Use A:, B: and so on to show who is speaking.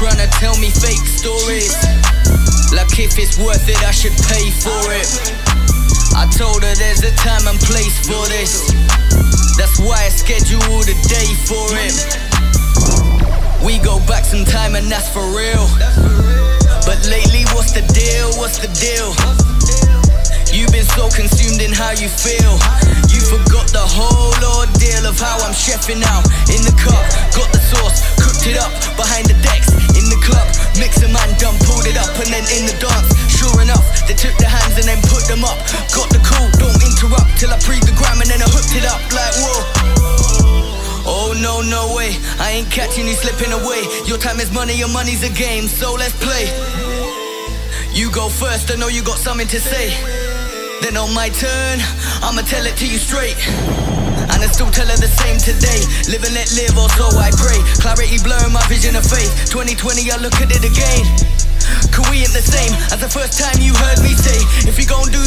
A: trying to tell me fake stories. Like if it's worth it, I should pay for it. I told her there's a time and place for this. That's why I scheduled a day for it. We go back some time and that's for real. But lately, what's the deal? What's the deal? You've been so consumed in how you feel. You forgot the whole ordeal of how I'm chefing out. They took the hands and then put them up. Got the cool, don't interrupt till I pre the gram and then I hooked it up like whoa. Oh no, no way, I ain't catching you slipping away. Your time is money, your money's a game, so let's play. You go first, I know you got something to say. Then on my turn, I'ma tell it to you straight. And I still tell her the same today. Live and let live, or so I pray. Clarity blurring my vision of faith. 2020, I look at it again. As the first time you heard me say, if you gon' do